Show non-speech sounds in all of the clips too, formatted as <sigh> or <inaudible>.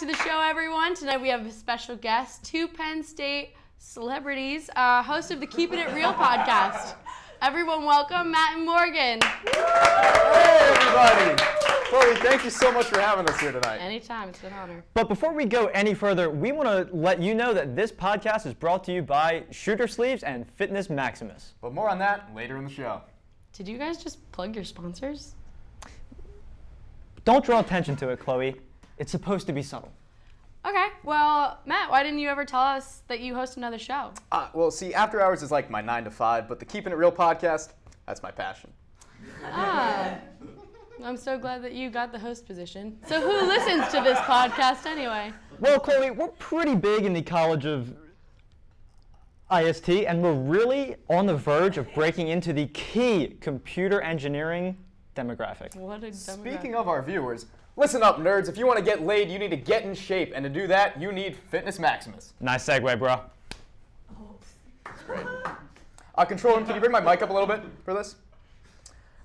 to the show, everyone. Tonight we have a special guest, two Penn State celebrities, uh, host of the Keeping It Real podcast. Everyone, welcome Matt and Morgon. Hey, everybody! Chloe, thank you so much for having us here tonight. Anytime, it's an honor. But before we go any further, we want to let you know that this podcast is brought to you by Shooter Sleeves and Fitness Maximus. But more on that later in the show. Did you guys just plug your sponsors? Don't draw attention to it, Chloe. It's supposed to be subtle. Okay, well, Matt, why didn't you ever tell us that you host another show? Uh, well, see, After Hours is like my 9 to 5, but the Keeping It Real podcast, that's my passion. Ah, I'm so glad that you got the host position. So, who listens to this podcast anyway? Well, Chloe, we're pretty big in the College of IST, and we're really on the verge of breaking into the key computer engineering demographic. What a demographic. Speaking of our viewers, listen up, nerds. If you want to get laid, you need to get in shape. And to do that, you need Fitness Maximus. Nice segue, bro. That's <laughs> great. Uh, control room, can you bring my mic up a little bit for this?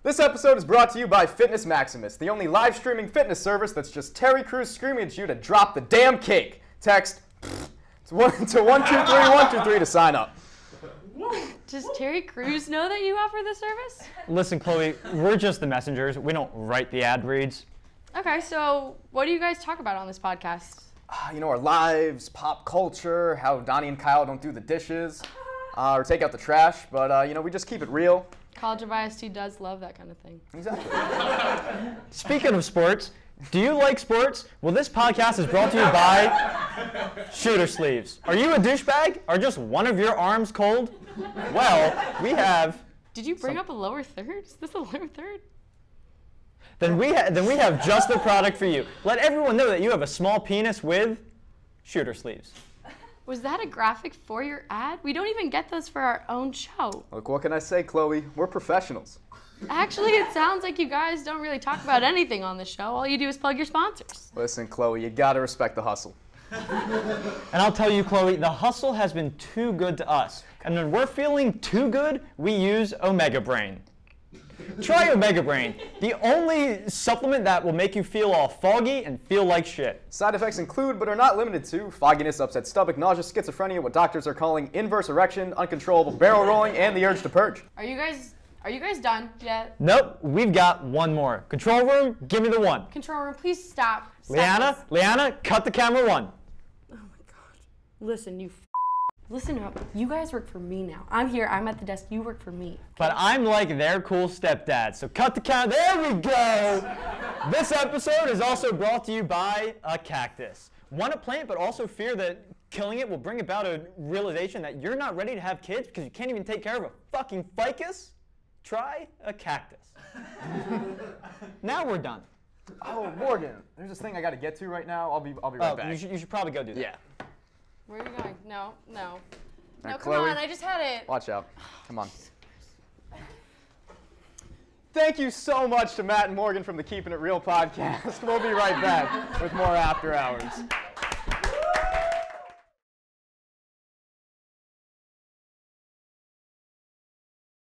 This episode is brought to you by Fitness Maximus, the only live streaming fitness service that's just Terry Crews screaming at you to drop the damn cake. Text <laughs> to one to one two three one two three to sign up. Does Terry Crews know that you offer the service? Listen, Chloe, we're just the messengers. We don't write the ad reads. Okay, so what do you guys talk about on this podcast? Uh, you know, our lives, pop culture, how Donnie and Kyle don't do the dishes, <laughs> uh, or take out the trash. But uh, you know, we just keep it real. College of IST does love that kind of thing. Exactly. <laughs> Speaking of sports, do you like sports? Well, this podcast is brought to you by Shooter Sleeves. Are you a douchebag? Are just one of your arms cold? Well, we have. Did you bring up a lower third? Is this a lower third? Then we, ha- then we have just the product for you. Let everyone know that you have a small penis with Shooter Sleeves. Was that a graphic for your ad? We don't even get those for our own show. Look, what can I say, Chloe? We're professionals. Actually, it sounds like you guys don't really talk about anything on the show. All you do is plug your sponsors. Listen, Chloe, you gotta respect the hustle. <laughs> And I'll tell you, Chloe, the hustle has been too good to us. And when we're feeling too good, we use Omega Brain. Try Omega Brain, the only supplement that will make you feel all foggy and feel like shit. Side effects include, but are not limited to, fogginess, upset stomach, nausea, schizophrenia, what doctors are calling inverse erection, uncontrollable barrel rolling, and the urge to purge. Are you guys are you guys done yet? Nope, we've got one more. Control room, give me the one. Control room, please stop. Stop Liana, this. Liana, cut the camera one. Oh my god. Listen, you. F- Listen up. You guys work for me now. I'm here. I'm at the desk. You work for me. But I'm like their cool stepdad, so cut the camera. There we go. this episode is also brought to you by a cactus. Want a plant, but also fear that killing it will bring about a realization that you're not ready to have kids because you can't even take care of a fucking ficus? Try a cactus. <laughs> now we're done. Oh, Morgon, there's this thing I gotta get to right now. I'll be, I'll be right Oh, back. you should, you should probably go do that. yeah. Where are you going? No, no. No, Alright, come Chloe. on. I just had it. Watch out. Come on. Thank you so much to Matt and Morgon from the Keeping It Real podcast. We'll be right back with more After Hours.